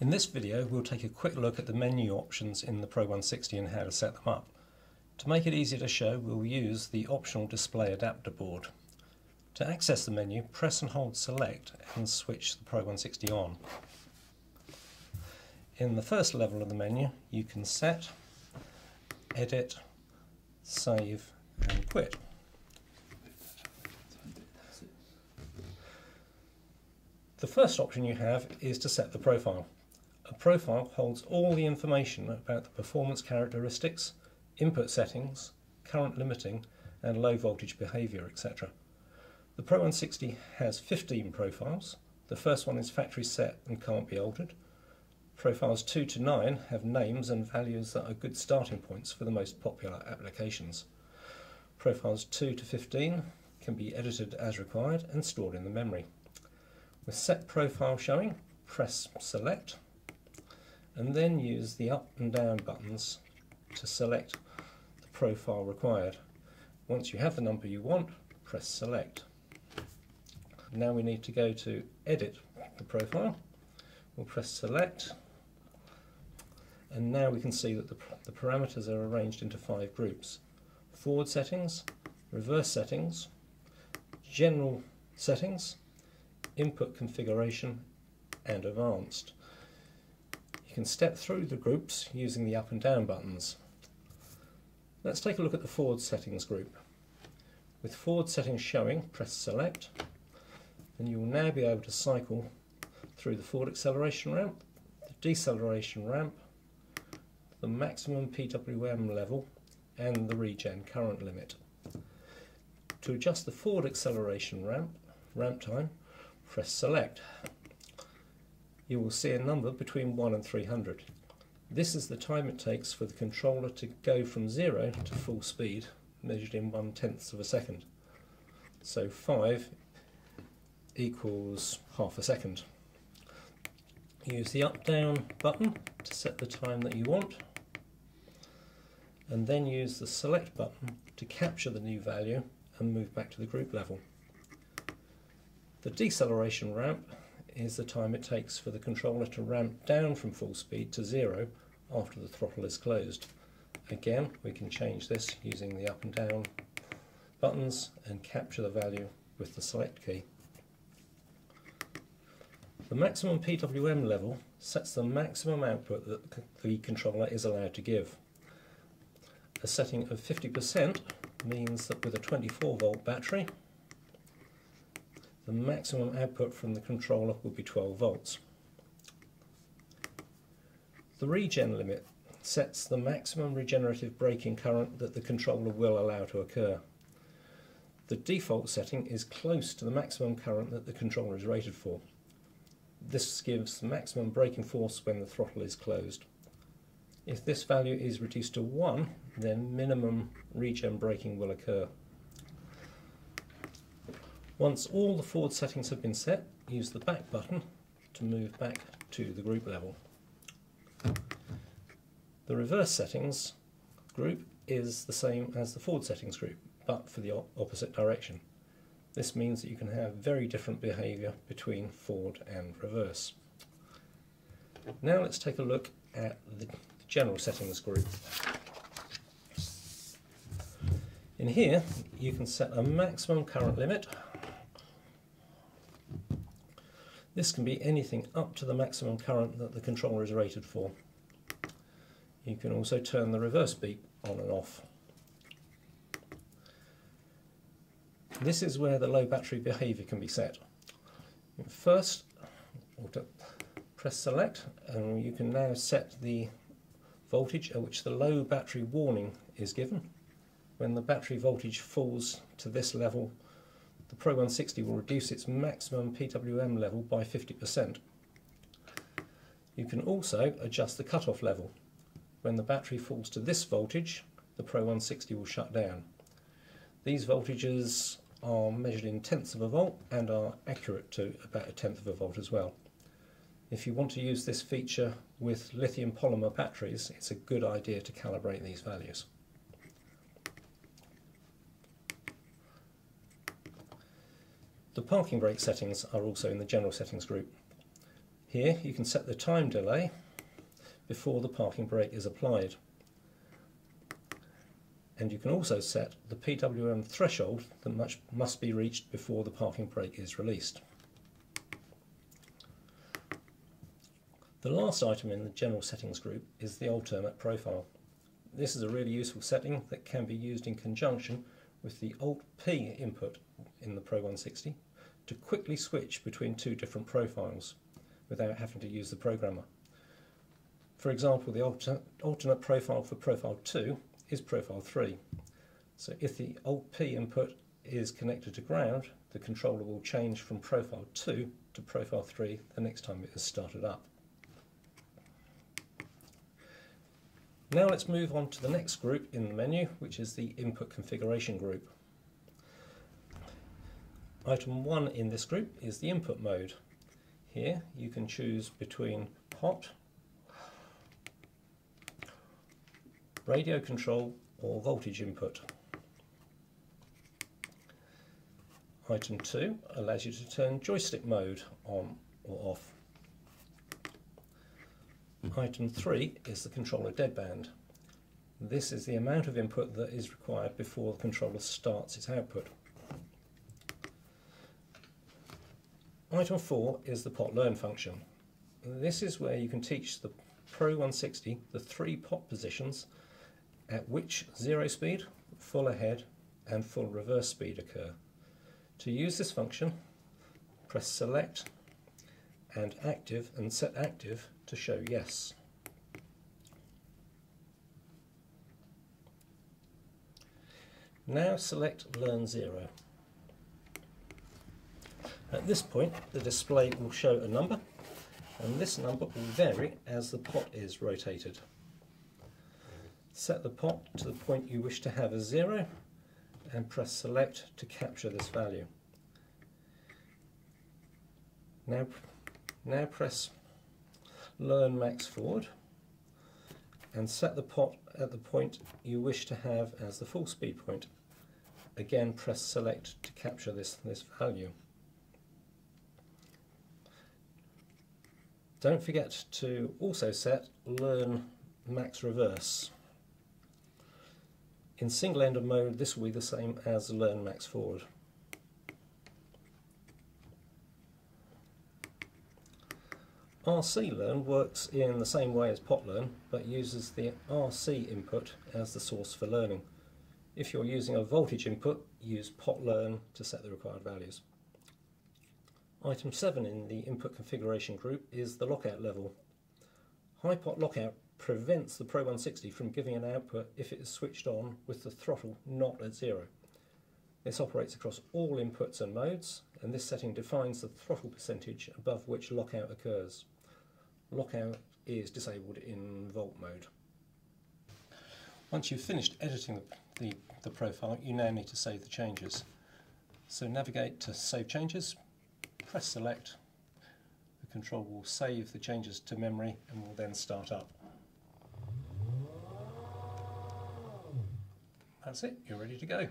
In this video we'll take a quick look at the menu options in the Pro 160 and how to set them up. To make it easier to show we'll use the optional display adapter board. To access the menu press and hold select and switch the Pro 160 on. In the first level of the menu you can set, edit, save and quit. The first option you have is to set the profile. Profile holds all the information about the performance characteristics, input settings, current limiting and low voltage behaviour etc. The Pro 160 has 15 profiles. The first one is factory set and can't be altered. Profiles 2 to 9 have names and values that are good starting points for the most popular applications. Profiles 2 to 15 can be edited as required and stored in the memory. With set profile showing, press select and then use the up and down buttons to select the profile required. Once you have the number you want, press select. Now we need to go to edit the profile. We'll press select and now we can see that the, the parameters are arranged into five groups. Forward settings, reverse settings, general settings, input configuration and advanced. You can step through the groups using the up and down buttons. Let's take a look at the forward settings group. With forward settings showing, press select and you will now be able to cycle through the forward acceleration ramp, the deceleration ramp, the maximum PWM level and the regen current limit. To adjust the forward acceleration ramp, ramp time, press select. You will see a number between 1 and 300. This is the time it takes for the controller to go from 0 to full speed, measured in one tenths of a second. So 5 equals half a second. Use the up down button to set the time that you want and then use the select button to capture the new value and move back to the group level. The deceleration ramp is the time it takes for the controller to ramp down from full speed to zero after the throttle is closed. Again, we can change this using the up and down buttons and capture the value with the select key. The maximum PWM level sets the maximum output that the controller is allowed to give. A setting of 50% means that with a 24 volt battery the maximum output from the controller will be 12 volts. The regen limit sets the maximum regenerative braking current that the controller will allow to occur. The default setting is close to the maximum current that the controller is rated for. This gives maximum braking force when the throttle is closed. If this value is reduced to 1, then minimum regen braking will occur. Once all the forward settings have been set, use the back button to move back to the group level. The reverse settings group is the same as the forward settings group, but for the opposite direction. This means that you can have very different behaviour between forward and reverse. Now let's take a look at the general settings group. In here you can set a maximum current limit This can be anything up to the maximum current that the controller is rated for. You can also turn the reverse beep on and off. This is where the low battery behaviour can be set. First, press select and you can now set the voltage at which the low battery warning is given. When the battery voltage falls to this level the Pro 160 will reduce its maximum PWM level by 50%. You can also adjust the cutoff level. When the battery falls to this voltage, the Pro 160 will shut down. These voltages are measured in tenths of a volt and are accurate to about a tenth of a volt as well. If you want to use this feature with lithium polymer batteries, it's a good idea to calibrate these values. The parking brake settings are also in the general settings group. Here you can set the time delay before the parking brake is applied. And you can also set the PWM threshold that must be reached before the parking brake is released. The last item in the general settings group is the alternate profile. This is a really useful setting that can be used in conjunction with the Alt-P input in the Pro 160 to quickly switch between two different profiles without having to use the programmer. For example, the alter alternate profile for profile 2 is profile 3. So if the Alt-P input is connected to ground, the controller will change from profile 2 to profile 3 the next time it is started up. Now let's move on to the next group in the menu, which is the input configuration group. Item 1 in this group is the input mode. Here you can choose between pot, radio control or voltage input. Item 2 allows you to turn joystick mode on or off. Item 3 is the controller deadband. This is the amount of input that is required before the controller starts its output. Item 4 is the pot learn function. This is where you can teach the Pro 160 the three pot positions at which zero speed, full ahead and full reverse speed occur. To use this function, press select and active and set active to show yes. Now select Learn Zero. At this point the display will show a number and this number will vary as the pot is rotated. Set the pot to the point you wish to have as zero and press select to capture this value. Now, now press learn max forward and set the pot at the point you wish to have as the full speed point. Again press select to capture this, this value. Don't forget to also set learn max reverse. In single ended mode this will be the same as learn max forward. RC Learn works in the same way as PotLearn, but uses the RC input as the source for learning. If you're using a voltage input, use PotLearn to set the required values. Item 7 in the input configuration group is the lockout level. High pot lockout prevents the Pro 160 from giving an output if it is switched on with the throttle not at zero. This operates across all inputs and modes, and this setting defines the throttle percentage above which lockout occurs lockout is disabled in Volt mode. Once you've finished editing the, the, the profile, you now need to save the changes. So navigate to Save Changes, press Select, the control will save the changes to memory and will then start up. That's it, you're ready to go.